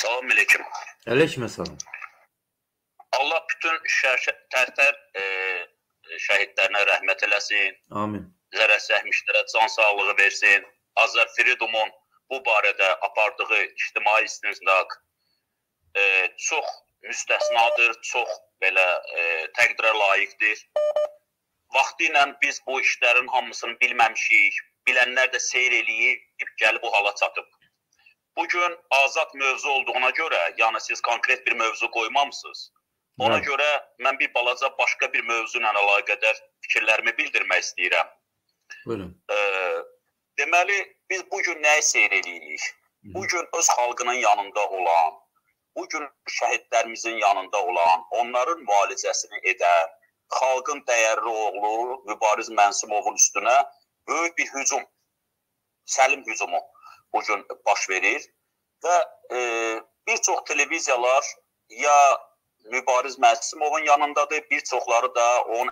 Salam əleykum. Əleykum salam. Allah bütün tərtər e, şəhidlərinə rəhmət eləsin. Amin. Zərər çəkmişlərə can sağlığı versin. Azər Freedomun bu barədə apardığı ictimai istinaq e, çox müstəsnadır, çox belə e, təqdirə layiqdir. Vaxtı ilə biz bu işlərin hamısını bilməmişik. Bilənlər də seyr eləyib gəlib bu hala çatıb. Bu gün azad mövzu olduğuna görə, yəni siz konkret bir mövzu qoymamısınız. Ona Hə. görə mən bir balaca başqa bir mövzu ilə əlaqədar fikirlərimi bildirmək istəyirəm. Buyurun. E, deməli biz bu gün nəyi seyr eləyirik? Bu gün öz xalqının yanında olan, bu gün şəhidlərimizin yanında olan, onların müalicəsini edən, xalqın dəyərli oğlu Mübariz Mənsimovun üstünə böyük bir hücum, səlim hücumu bu gün baş verir və e, bir çox televiziyalar ya Mübariz Məhsimovun yanındadır, bir çoxları da onun